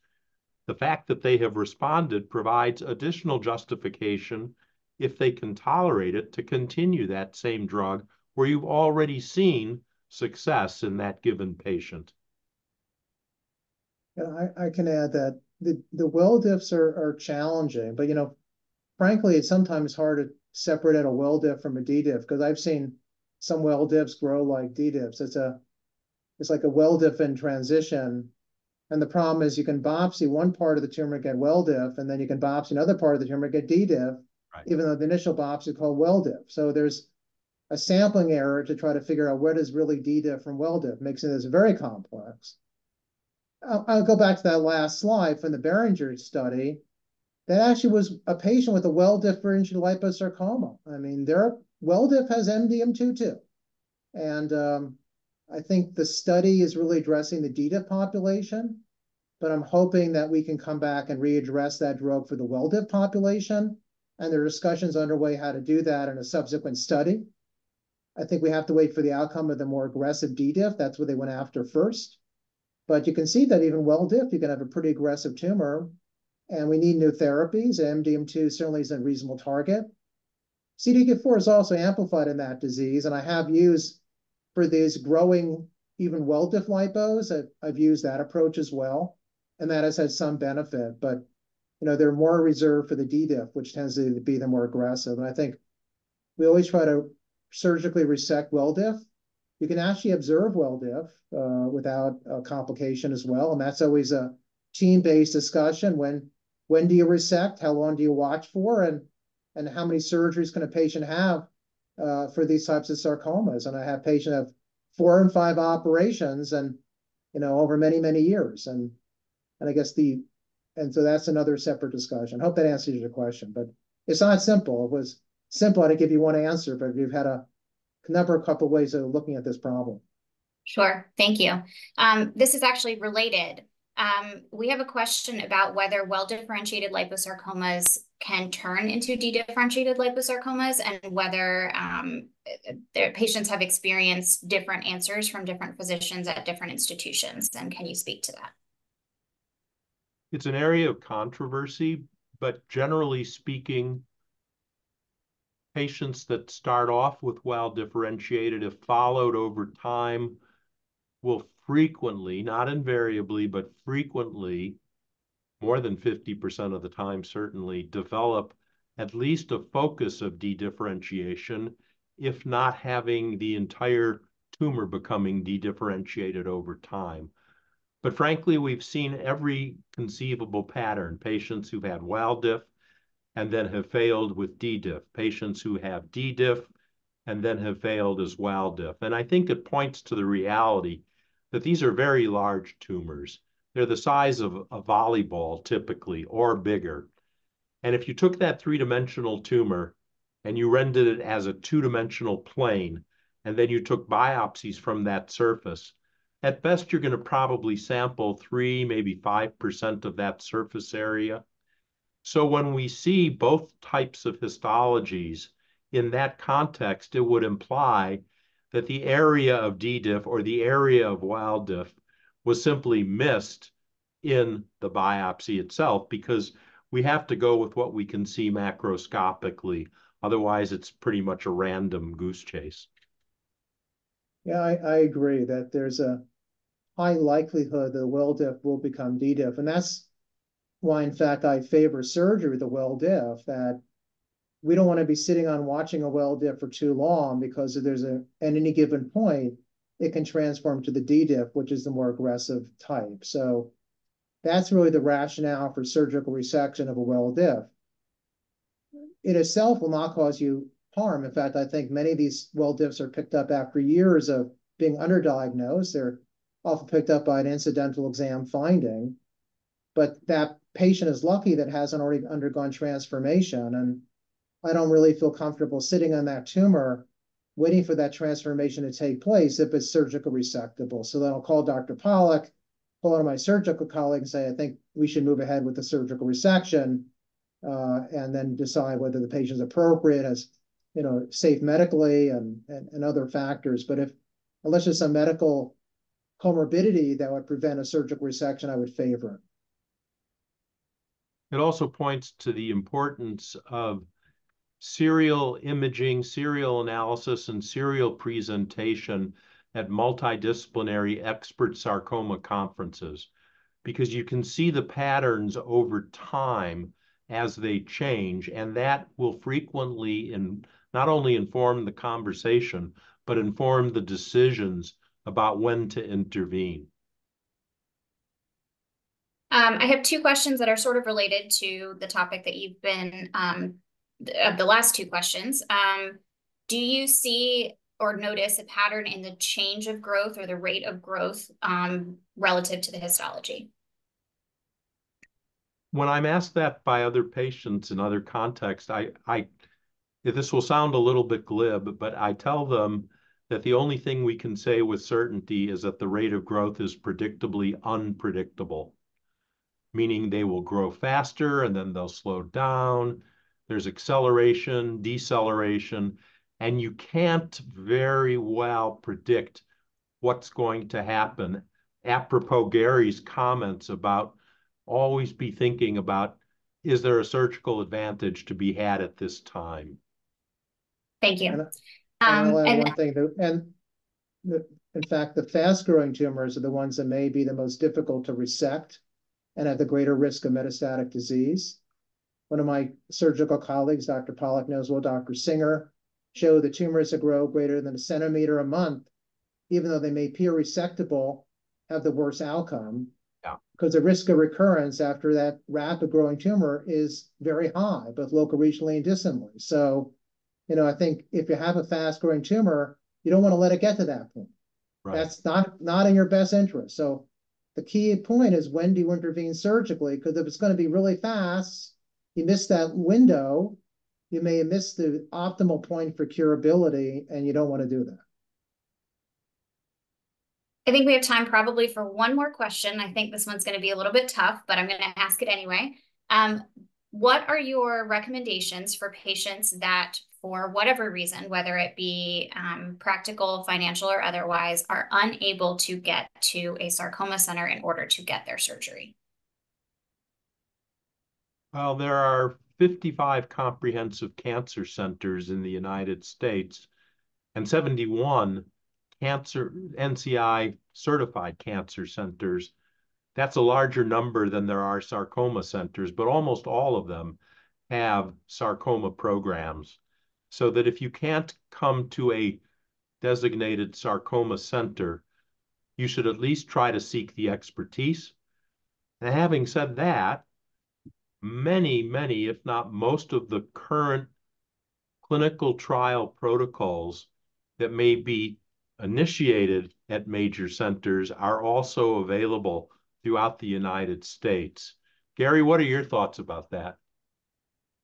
Speaker 3: the fact that they have responded provides additional justification if they can tolerate it to continue that same drug where you've already seen success in that given patient.
Speaker 4: Yeah, I, can add that the, well diffs are, challenging, but you know, frankly, it's sometimes hard to separate out a well diff from a D diff because I've seen some well diffs grow like D diffs. It's a it's like a well diff in transition. And the problem is you can biopsy one part of the tumor and get well diff, and then you can biopsy another part of the tumor and get D diff, right. even though the initial biopsy is called well diff. So there's a sampling error to try to figure out what is really D diff from well diff, makes it very complex. I'll, I'll go back to that last slide from the Boehringer study. That actually was a patient with a well differentiated liposarcoma. I mean, their well diff has MDM2 too. And um, I think the study is really addressing the DDIF population, but I'm hoping that we can come back and readdress that drug for the WellDiff population. And there are discussions underway how to do that in a subsequent study. I think we have to wait for the outcome of the more aggressive DDIF. That's what they went after first. But you can see that even WellDiff, you can have a pretty aggressive tumor. And we need new therapies. MDM2 certainly is a reasonable target. CDK4 is also amplified in that disease. And I have used for these growing even well-diff lipos, I've, I've used that approach as well, and that has had some benefit. But you know, they're more reserved for the D-diff, which tends to be the more aggressive. And I think we always try to surgically resect well-diff. You can actually observe well-diff uh, without a complication as well, and that's always a team-based discussion. When when do you resect? How long do you watch for? And and how many surgeries can a patient have uh, for these types of sarcomas. And I have patients have four and five operations and, you know, over many, many years. And, and I guess the, and so that's another separate discussion. I hope that answers your question, but it's not simple. It was simple to give you one answer, but we've had a number, a couple of ways of looking at this problem.
Speaker 2: Sure, thank you. Um, this is actually related. Um, we have a question about whether well-differentiated liposarcomas can turn into dedifferentiated liposarcomas and whether um, their patients have experienced different answers from different physicians at different institutions. And can you speak to that?
Speaker 3: It's an area of controversy, but generally speaking, patients that start off with well differentiated, if followed over time, will frequently, not invariably, but frequently, more than 50% of the time certainly, develop at least a focus of dedifferentiation, if not having the entire tumor becoming dedifferentiated over time. But frankly, we've seen every conceivable pattern, patients who've had wild diff and then have failed with D-diff, patients who have D-diff and then have failed as wild diff. And I think it points to the reality that these are very large tumors. They're the size of a volleyball typically or bigger. And if you took that three-dimensional tumor and you rendered it as a two-dimensional plane, and then you took biopsies from that surface, at best you're going to probably sample three, maybe 5% of that surface area. So when we see both types of histologies in that context, it would imply that the area of D diff or the area of wild diff was simply missed in the biopsy itself because we have to go with what we can see macroscopically. Otherwise, it's pretty much a random goose chase.
Speaker 4: Yeah, I, I agree that there's a high likelihood that the well diff will become D diff. And that's why, in fact, I favor surgery with a well diff, that we don't want to be sitting on watching a well diff for too long because there's a, at any given point, it can transform to the D diff, which is the more aggressive type. So that's really the rationale for surgical resection of a well diff. It itself will not cause you harm. In fact, I think many of these well diffs are picked up after years of being underdiagnosed. They're often picked up by an incidental exam finding. But that patient is lucky that hasn't already undergone transformation. And I don't really feel comfortable sitting on that tumor waiting for that transformation to take place if it's surgical resectable. So then I'll call Dr. Pollock, call one of my surgical colleagues and say, I think we should move ahead with the surgical resection uh, and then decide whether the patient is appropriate as, you know, safe medically and, and, and other factors. But if, unless there's some medical comorbidity that would prevent a surgical resection, I would favor it.
Speaker 3: It also points to the importance of serial imaging, serial analysis, and serial presentation at multidisciplinary expert sarcoma conferences because you can see the patterns over time as they change, and that will frequently in, not only inform the conversation, but inform the decisions about when to intervene.
Speaker 2: Um, I have two questions that are sort of related to the topic that you've been um, of the last two questions. Um, do you see or notice a pattern in the change of growth or the rate of growth um, relative to the histology?
Speaker 3: When I'm asked that by other patients in other contexts, I, I, this will sound a little bit glib, but I tell them that the only thing we can say with certainty is that the rate of growth is predictably unpredictable meaning they will grow faster and then they'll slow down. There's acceleration, deceleration, and you can't very well predict what's going to happen. Apropos Gary's comments about always be thinking about is there a surgical advantage to be had at this time?
Speaker 2: Thank you.
Speaker 4: And,
Speaker 2: um,
Speaker 4: I'll
Speaker 2: and
Speaker 4: one thing, that, and the, in fact, the fast-growing tumors are the ones that may be the most difficult to resect and have the greater risk of metastatic disease. One of my surgical colleagues, Dr. Pollock, knows well, Dr. Singer, showed the tumors that grow greater than a centimeter a month, even though they may appear resectable, have the worst outcome.
Speaker 3: Yeah.
Speaker 4: Because the risk of recurrence after that rapid growing tumor is very high, both local, regionally, and distantly. So, you know, I think if you have a fast growing tumor, you don't want to let it get to that point. Right. That's not not in your best interest. So the key point is when do you intervene surgically? Because if it's going to be really fast, you miss that window, you may miss the optimal point for curability, and you don't want to do that.
Speaker 2: I think we have time probably for one more question. I think this one's going to be a little bit tough, but I'm going to ask it anyway. Um, what are your recommendations for patients that, for whatever reason, whether it be um, practical, financial, or otherwise, are unable to get to a sarcoma center in order to get their surgery?
Speaker 3: Well, there are 55 comprehensive cancer centers in the United States and 71 cancer NCI certified cancer centers. That's a larger number than there are sarcoma centers, but almost all of them have sarcoma programs. So that if you can't come to a designated sarcoma center, you should at least try to seek the expertise. And having said that, many, many, if not most of the current clinical trial protocols that may be initiated at major centers are also available throughout the United States. Gary, what are your thoughts about that?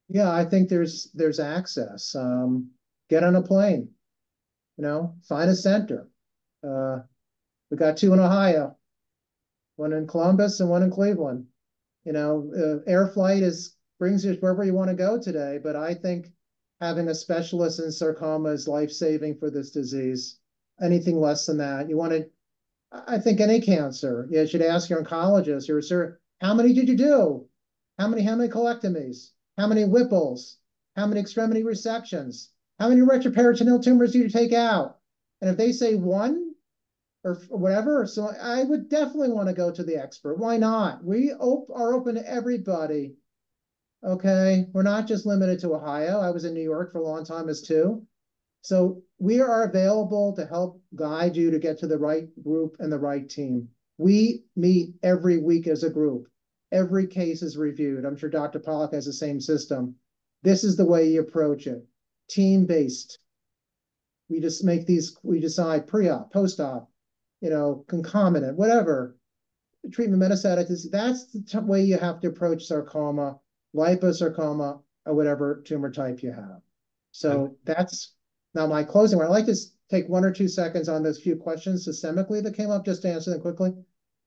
Speaker 4: Yeah, I think there's there's access. Um, get on a plane, you know, find a center. Uh, we got two in Ohio, one in Columbus and one in Cleveland. You know, uh, air flight is brings you wherever you want to go today, but I think having a specialist in sarcoma is life saving for this disease. Anything less than that, you want to. I think any cancer, you should ask your oncologist, your sir, how many did you do? How many how many colectomies? How many Whipples? How many extremity resections? How many retroperitoneal tumors do you take out? And if they say one, or whatever. So I would definitely want to go to the expert. Why not? We op are open to everybody. Okay, we're not just limited to Ohio. I was in New York for a long time as too. So we are available to help guide you to get to the right group and the right team. We meet every week as a group. Every case is reviewed. I'm sure Dr. Pollock has the same system. This is the way you approach it. Team-based. We just make these, we decide pre-op, post-op, you know, concomitant, whatever, treatment metastatic disease, that's the way you have to approach sarcoma, liposarcoma, or whatever tumor type you have. So that's now my closing. I'd like to take one or two seconds on those few questions systemically that came up, just to answer them quickly.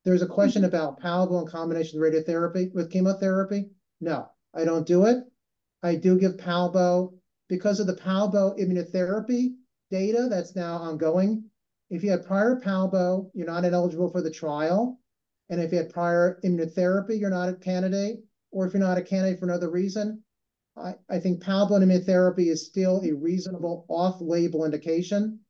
Speaker 4: There's a question mm -hmm. about palbo in combination with radiotherapy, with chemotherapy. No, I don't do it. I do give palbo because of the palbo immunotherapy data that's now ongoing if you had prior palbo, you're not eligible for the trial. And if you had prior immunotherapy, you're not a candidate. Or if you're not a candidate for another reason, I, I think palbo and immunotherapy is still a reasonable off-label indication,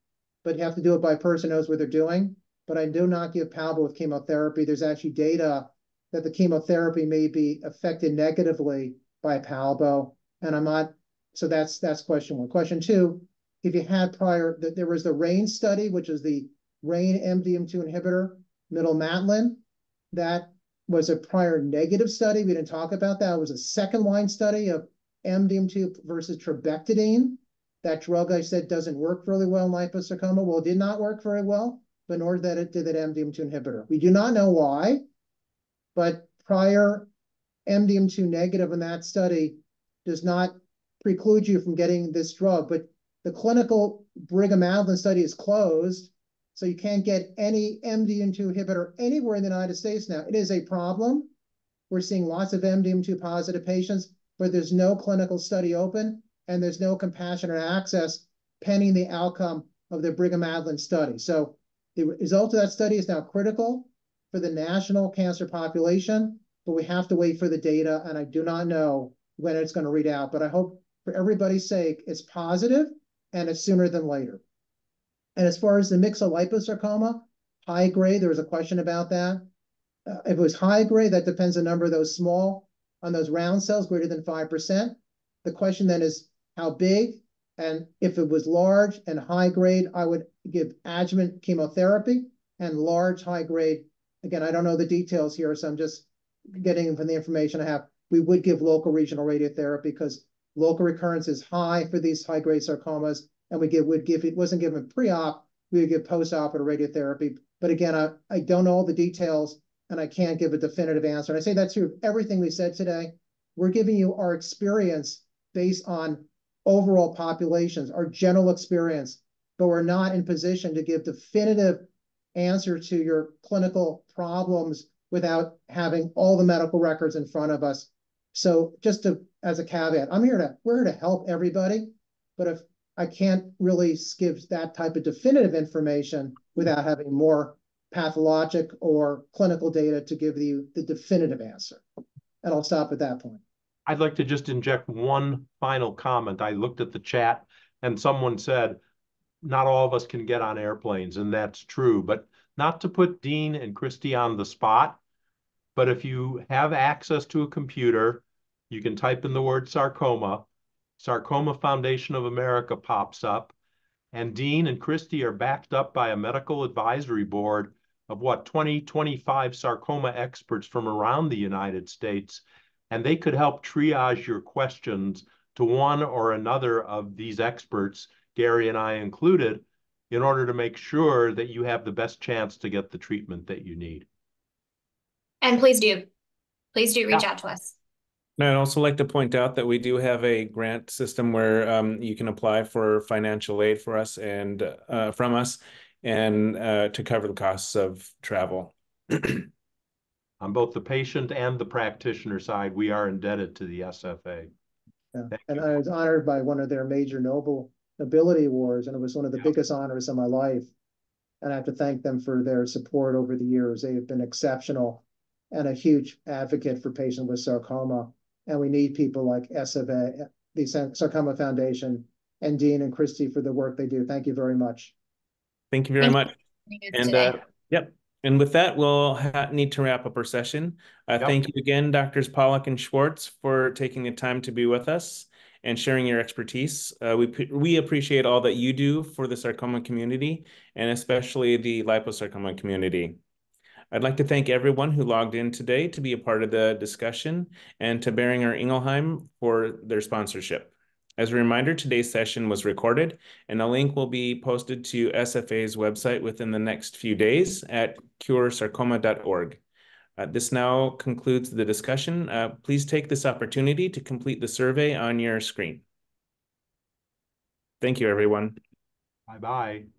Speaker 4: but you have to do it by a person who knows what they're doing. But I do not give palbo with chemotherapy. There's actually data that the chemotherapy may be affected negatively by palbo. And I'm not, so that's that's question one. Question two, if you had prior, that there was the RAIN study, which is the RAIN MDM2 inhibitor, milademetan. That was a prior negative study. We didn't talk about that. It was a second line study of MDM2 versus trabectedin. That drug I said doesn't work really well in liposarcoma. Well, it did not work very well, but nor did it did that MDM2 inhibitor. We do not know why, but prior MDM2 negative in that study does not preclude you from getting this drug. But the clinical brigimadlin study is closed, so you can't get any MDM2 inhibitor anywhere in the United States now. It is a problem. We're seeing lots of MDM2 positive patients, but there's no clinical study open, and there's no compassionate access pending the outcome of the brigimadlin study. So the result of that study is now critical for the national cancer population, but we have to wait for the data, and I do not know when it's going to read out. But I hope for everybody's sake, it's positive and it's sooner than later. And as far as the myxoliposarcoma, high grade, there was a question about that. Uh, if it was high grade, that depends on the number of those small, on those round cells greater than 5%. The question then is how big? And if it was large and high grade, I would give adjuvant chemotherapy and large high grade. Again, I don't know the details here, so I'm just getting from the information I have. We would give local regional radiotherapy because Local recurrence is high for these high-grade sarcomas, and we give would give it wasn't given pre-op, we would give post-op or radiotherapy. But again, I, I don't know all the details, and I can't give a definitive answer. And I say that's true of everything we said today. We're giving you our experience based on overall populations, our general experience, but we're not in position to give definitive answer to your clinical problems without having all the medical records in front of us So just to, as a caveat, I'm here to, we're here to help everybody. But if I can't really give that type of definitive information without having more pathologic or clinical data to give you the definitive answer. And I'll stop at that point.
Speaker 3: I'd like to just inject one final comment. I looked at the chat and someone said, not all of us can get on airplanes, and that's true, but not to put Dean and Christy on the spot. But if you have access to a computer, you can type in the word sarcoma. Sarcoma Foundation of America pops up. And Dean and Christy are backed up by a medical advisory board of what, 20, 25 sarcoma experts from around the United States. And they could help triage your questions to one or another of these experts, Gary and I included, in order to make sure that you have the best chance to get the treatment that you need.
Speaker 2: And please do, please do reach
Speaker 3: Yeah.
Speaker 2: out to us.
Speaker 1: And I'd also like to point out that we do have a grant system where um, you can apply for financial aid for us and uh, from us and uh, to cover the costs of travel.
Speaker 3: On both the patient and the practitioner side, we are indebted to the SFA.
Speaker 4: Yeah. And
Speaker 3: you.
Speaker 4: I was honored by one of their major noble nobility awards, and it was one of the
Speaker 3: Yeah.
Speaker 4: biggest honors of my life. And I have to thank them for their support over the years. They have been exceptional and a huge advocate for patients with sarcoma. And we need people like SFA, the Sa- Sarcoma Foundation, and Dean and Christy for the work they do. Thank you very much.
Speaker 1: Thank you very
Speaker 2: Thank
Speaker 1: much.
Speaker 2: Joining
Speaker 1: And uh, yep. And with that, we'll ha need to wrap up our session. Uh,
Speaker 3: Yep.
Speaker 1: Thank you again, Doctors Pollock and Schwartz, for taking the time to be with us and sharing your expertise. Uh, we we appreciate all that you do for the sarcoma community and especially the liposarcoma community. I'd like to thank everyone who logged in today to be a part of the discussion and to Boehringer Ingelheim for their sponsorship. As a reminder, today's session was recorded and a link will be posted to SFA's website within the next few days at curesarcoma.org. Uh, this now concludes the discussion. Uh, please take this opportunity to complete the survey on your screen. Thank you, everyone.
Speaker 3: Bye-bye.